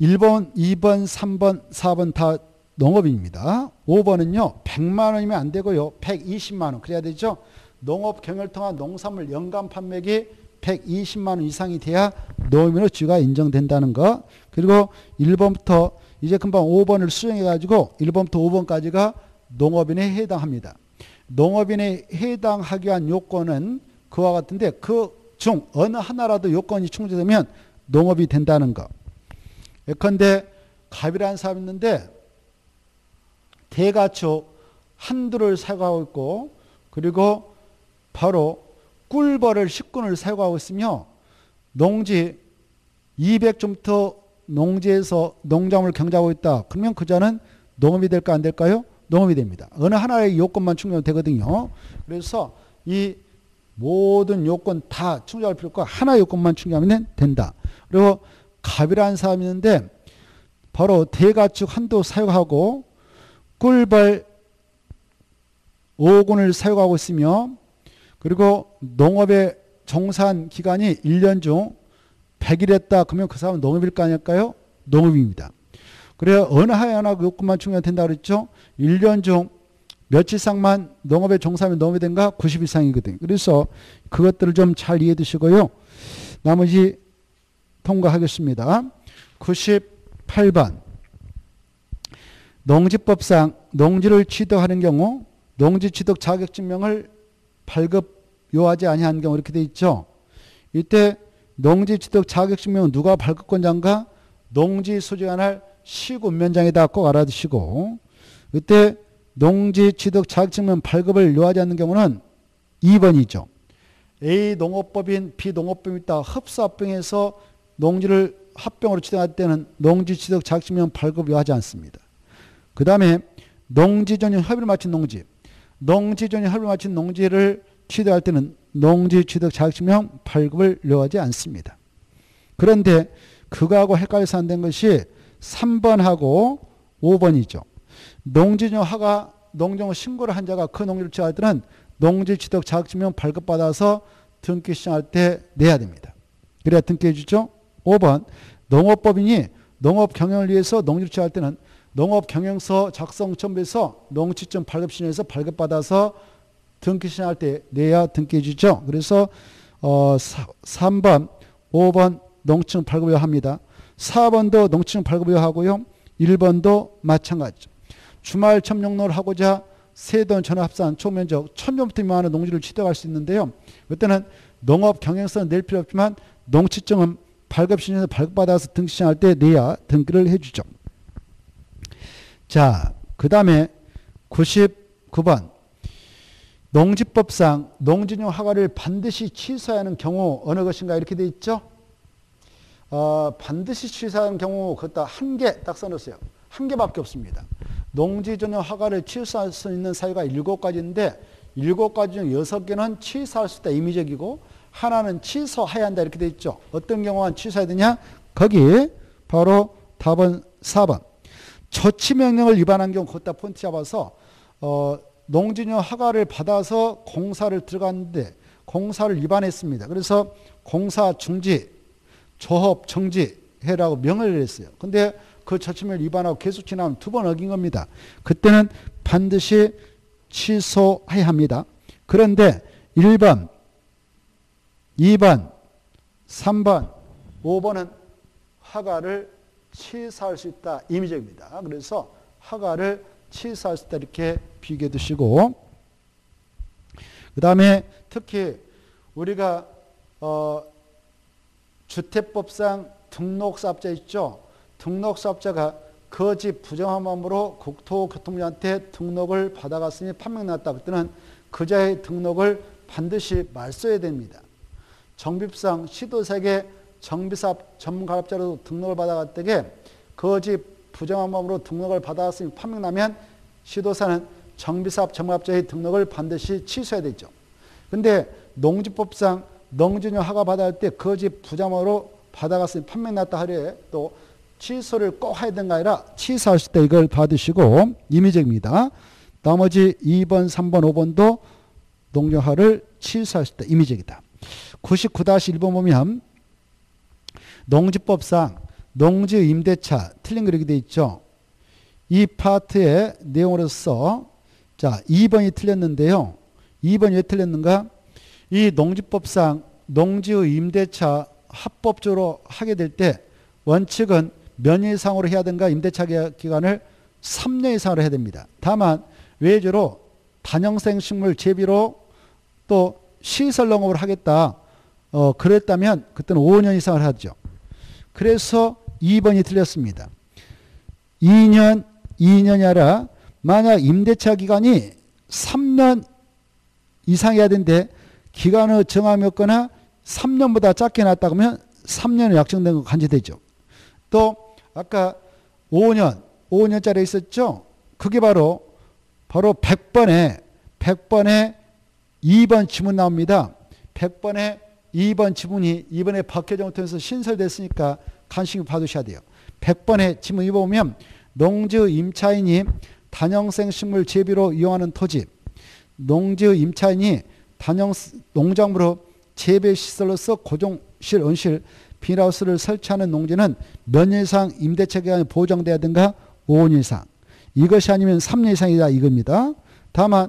1번, 2번, 3번, 4번 다 농업인입니다. 5번은요. 100만 원이면 안 되고요. 120만 원 그래야 되죠. 농업 경영을 통한 농산물 연간 판매액이 120만 원 이상이 돼야 농업인으로 주가 인정된다는 거. 그리고 1번부터 이제 금방 5번을 수정해 가지고 1번부터 5번까지가 농업인에 해당합니다. 농업인에 해당하기 위한 요건은 그와 같은데 그 중 어느 하나라도 요건이 충족되면 농업이 된다는 거. 예컨대 갑이라는 사람이 있는데 대가축 한두를 사용하고 있고 그리고 바로 꿀벌을 10군을 사용하고 있으며 농지 200좀터 농지에서 농작물 경작하고 있다. 그러면 그자는 농업이 될까 안 될까요? 농업이 됩니다. 어느 하나의 요건만 충족되거든요. 그래서 이 모든 요건 다 충족할 필요 없고 하나 요건만 충족하면 된다. 그리고 갑이라는 사람이 있는데 바로 대가축 한도 사용하고 꿀벌 5군을 사용하고 있으며 그리고 농업의 정산 기간이 1년 중 100일 했다 그러면 그 사람은 농업일까 아닐까요? 농업입니다. 그래야 어느 하나 요건만 충족된다 그랬죠? 1년 중 며칠 이상만 농업에 종사하면 농업이 된가? 90 이상이거든요. 그래서 그것들을 좀 잘 이해해 두시고요. 나머지 통과하겠습니다. 98번. 농지법상 농지를 취득하는 경우 농지 취득 자격증명을 발급 요하지 아니한 경우 이렇게 돼 있죠. 이때 농지 취득 자격증명은 누가 발급권자인가? 농지 소지관할 시군면장이다 꼭 알아두시고 이때 농지 취득 자격증명 발급을 요하지 않는 경우는 2번이죠. A 농업법인 B 농업법이 있다 흡사합병해서 농지를 합병으로 취득할 때는 농지 취득 자격증명 발급 요하지 않습니다. 그 다음에 농지 전용 협의를 마친 농지 농지 전용 협의를 마친 농지를 취득할 때는 농지 취득 자격증명 발급을 요하지 않습니다. 그런데 그거하고 헷갈려서 안 된 것이 3번하고 5번이죠. 농지용 허가 농정을 신고를 한 자가 그 농지를 취할 때는 농지 취득 자격증명 발급받아서 등기 시청할 때 내야 됩니다. 그래야 등기해 주죠. 5번 농업법인이 농업 경영을 위해서 농지를 취할 때는 농업 경영서 작성 첨부해서 농지점 발급 신청해서 발급받아서 등기 신청할 때 내야 등기해 주죠. 그래서 어 3번, 5번 농층 발급을 합니다. 4번도 농층 발급을 하고요. 1번도 마찬가지죠. 주말 첨용로를 하고자 세돈 전합산 총면적 천정부터 미만의 농지를 취득할 수 있는데요. 그때는 농업 경영서는 낼 필요 없지만 농지증은 발급 신청에서 발급받아서 등기 신청할 때 내야 등기를 해주죠. 자, 그 다음에 99번 농지법상 농지용 허가를 반드시 취소하는 경우 어느 것인가 이렇게 돼 있죠. 어, 반드시 취소하는 경우 그것도 한 개 딱 써놓으세요. 한 개밖에 없습니다. 농지 전용 허가를 취소할 수 있는 사유가 일곱 가지인데 일곱 가지 중 여섯 개는 취소할 수 있다 임의적이고 하나는 취소해야 한다 이렇게 돼 있죠. 어떤 경우만 취소해야 되냐? 거기 바로 답은 4번. 조치 명령을 위반한 경우 그것다 폰트 잡아서 어, 농지용 허가를 받아서 공사를 들어갔는데 공사를 위반했습니다. 그래서 공사 중지, 조업 정지해라고 명을 했어요. 근데 그 처침을 위반하고 계속 지나면 두 번 어긴 겁니다. 그때는 반드시 취소해야 합니다. 그런데 1번, 2번, 3번, 5번은 허가를 취소할 수 있다. 임의적입니다. 그래서 허가를 취소할 수 있다. 이렇게 비교해 두시고 그 다음에 특히 우리가 어, 주택법상 등록사업자 있죠. 등록사업자가 거짓 부정한 마음으로 국토교통부한테 등록을 받아갔으니 판명났다. 그때는 그자의 등록을 반드시 말써야 됩니다. 정비상 시도세계 정비사업 전문가업자로 등록을 받아갔다게 거짓 부정한 몸으로 등록을 받아왔으니 판명나면 시도사는 정비사업 전문가업자의 등록을 반드시 취소해야 되죠. 근데 농지법상 농지료 허가 받아올 때 거짓 부정으로 받아갔으니 판명 났다 하려 또 취소를 꼭 해야 거 아니라 취소하실 때 이걸 받으시고 임의적입니다. 나머지 2번, 3번, 5번도 농정화를 취소하실 때 임의적이다. 99-1번 보면 농지법상 농지 임대차 틀린 그렇게 돼 있죠. 이 파트의 내용으로서 자 2번이 틀렸는데요. 2번이 왜 틀렸는가? 이 농지법상 농지의 임대차 합법적으로 하게 될 때 원칙은 몇 년 이상으로 해야 되는가 임대차 기간을 3년 이상으로 해야 됩니다. 다만 외주로 단형생 식물 재비로 또 시설 농업을 하겠다. 어, 그랬다면 그때는 5년 이상을 하죠. 그래서 2번이 틀렸습니다. 2년, 2년이 아니라 만약 임대차 기간이 3년 이상해야 되는데 기간을 정함이었거나 3년보다 작게 났다 그러면 3년을 약정된 거 간주되죠. 또 아까 5년, 5년짜리 있었죠? 그게 바로 바로 100번에 100번에 2번 지문 나옵니다. 100번에 2번 지문이 이번에 박혜정을 통해서 신설됐으니까 간신히 받으셔야 돼요. 100번의 지문 입어보면 농지 임차인이 단형생 식물 재비로 이용하는 토지, 농지 임차인이 단형 농작물로 재배 시설로서 고정실, 온실, 비닐하우스를 설치하는 농지는 몇 년 이상 임대차 기간이 보장돼야 된가? 5년 이상. 이것이 아니면 3년 이상이다 이겁니다. 다만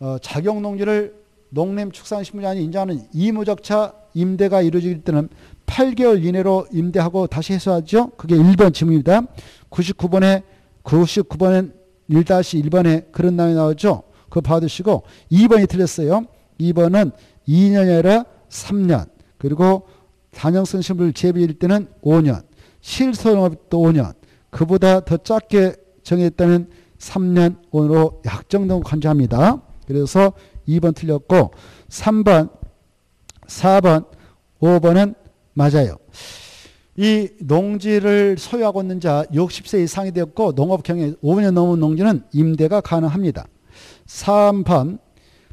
어, 자격 농지를 농림축산식물원이 인정하는 이무적차 임대가 이루어질 때는 8개월 이내로 임대하고 다시 해소하죠. 그게 1번 지문입니다. 99번에 99번엔 1-1번에 그런 내용이 나오죠. 그거 받으시고 2번이 틀렸어요. 2번은 2년이 아니라 3년 그리고 단형성 식물 재배일 때는 5년 실소농업도 5년 그보다 더 작게 정했다는 3년 원으로 약정된 간주합니다. 그래서 2번 틀렸고 3번, 4번, 5번은 맞아요. 이 농지를 소유하고 있는 자 60세 이상이 되었고 농업 경영 5년 넘은 농지는 임대가 가능합니다. 3번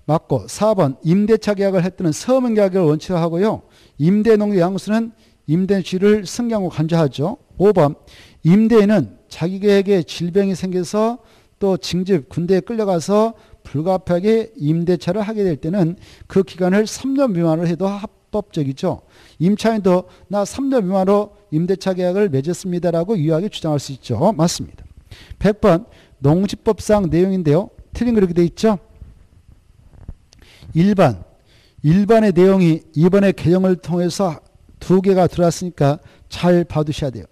맞고 4번 임대차 계약을 했던 서명 계약을 원칙 하고요. 임대 농지 양수는 임대주를 승경하고 간주하죠. 5번 임대인은 자기에게 질병이 생겨서 또 징집 군대에 끌려가서 불가피하게 임대차를 하게 될 때는 그 기간을 3년 미만으로 해도 합 법적이죠. 임차인도 나 3년 미만으로 임대차 계약을 맺었습니다라고 유하게 주장할 수 있죠. 맞습니다. 100번 농지법상 내용인데요. 틀린 그렇게 돼 있죠. 1번 1번의 내용이 이번에 개정을 통해서 두 개가 들어왔으니까 잘 봐두셔야 돼요.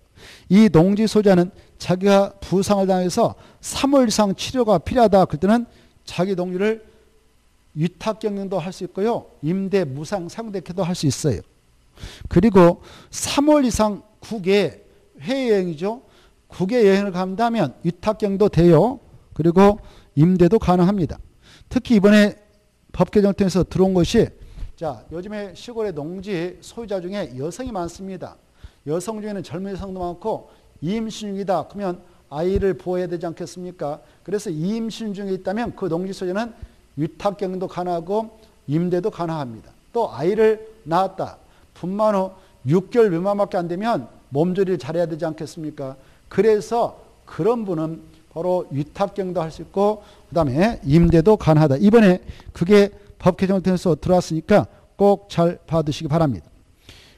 이 농지 소자는 자기가 부상을 당해서 3월 이상 치료가 필요하다. 그때는 자기 농지를 위탁 경영도 할 수 있고요. 임대 무상 상대케도 할 수 있어요. 그리고 3월 이상 국외 해외여행이죠. 국외 여행을 간다면 위탁 경도 돼요. 그리고 임대도 가능합니다. 특히 이번에 법 개정을 통해서 들어온 것이 자 요즘에 시골의 농지 소유자 중에 여성이 많습니다. 여성 중에는 젊은 여성도 많고 임신 중이다. 그러면 아이를 보호해야 되지 않겠습니까? 그래서 임신 중에 있다면 그 농지 소유는 위탁 경도 가능하고 임대도 가능합니다. 또 아이를 낳았다. 분만 후 6개월 미만밖에 안 되면 몸조리를 잘해야 되지 않겠습니까? 그래서 그런 분은 바로 위탁 경도 할 수 있고 그다음에 임대도 가능하다. 이번에 그게 법 개정을 통해서 들어왔으니까 꼭잘 받으시기 바랍니다.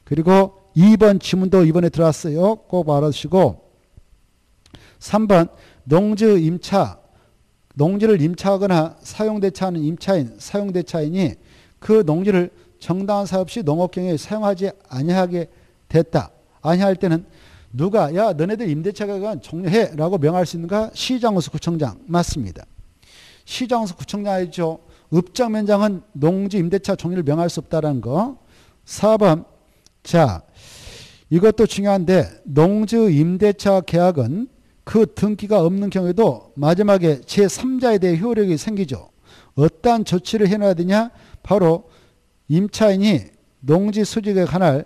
그리고 2번 지문도 이번에 들어왔어요. 꼭 알아두시고 3번 농지 임차 농지를 임차하거나 사용대차하는 임차인, 사용대차인이 그 농지를 정당한 사업 시 농업경에 사용하지 아니하게 됐다. 아니할 때는 누가 야 너네들 임대차 가격은 종료해 라고 명할 수 있는가? 시장호수 구청장 맞습니다. 시장호수 구청장이죠. 읍장 면장은 농지 임대차 종료를 명할 수 없다는 거. 4번 자 이것도 중요한데 농지 임대차 계약은 그 등기가 없는 경우에도 마지막에 제3자에 대해 효력이 생기죠. 어떠한 조치를 해놔야 되냐? 바로 임차인이 농지 수직에 관할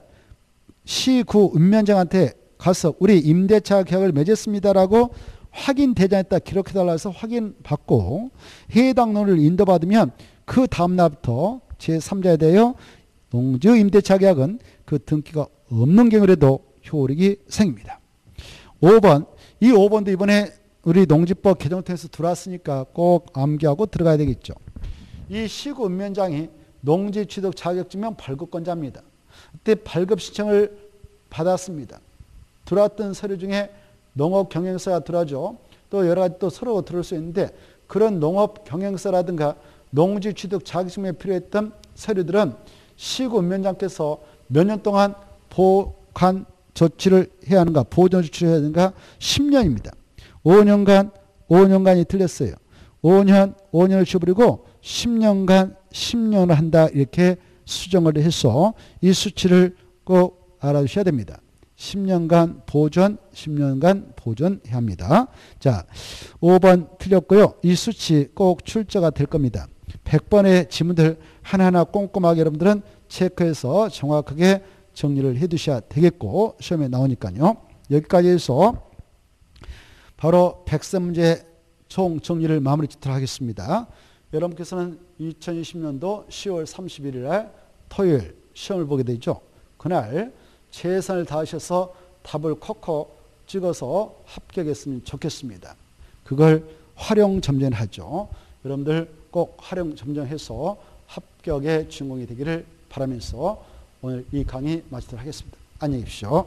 시구 읍면장한테 가서 우리 임대차 계약을 맺었습니다라고 확인 대장에다 기록해달라 해서 확인받고 해당 논을 인도받으면 그 다음날부터 제3자에 대하여 농지 임대차 계약은 그 등기가 없는 경우에도 효력이 생깁니다. 5번 이 5번도 이번에 우리 농지법 개정 통해서 들어왔으니까 꼭 암기하고 들어가야 되겠죠. 이 시구 읍면장이 농지 취득 자격증명 발급권자입니다. 그때 발급 신청을 받았습니다. 들어왔던 서류 중에 농업 경영서가 들어죠. 또 여러 가지 또 서로 들을 수 있는데 그런 농업 경영서라든가 농지 취득 자격증명에 필요했던 서류들은 시구 읍면장께서 몇 년 동안 보관 조치를 해야 하는가, 보존 조치를 해야 하는가, 10년입니다. 5년간, 5년간이 틀렸어요. 5년, 5년을 줘버리고 10년간, 10년을 한다. 이렇게 수정을 해서 이 수치를 꼭 알아주셔야 됩니다. 10년간 보존, 10년간 보존해야 합니다. 자, 5번 틀렸고요. 이 수치 꼭 출제가 될 겁니다. 100번의 지문들 하나하나 꼼꼼하게 여러분들은 체크해서 정확하게 정리를 해 두셔야 되겠고 시험에 나오니까요. 여기까지 해서 바로 백세 문제 총 정리를 마무리 짓도록 하겠습니다. 여러분께서는 2020년도 10월 31일 날 토요일 시험을 보게 되죠. 그날 최선을 다하셔서 답을 콕콕 찍어서 합격했으면 좋겠습니다. 그걸 활용 점전하죠. 여러분들 꼭 활용 점전해서 합격의 주인공이 되기를 바라면서 오늘 이 강의 마치도록 하겠습니다. 안녕히 계십시오.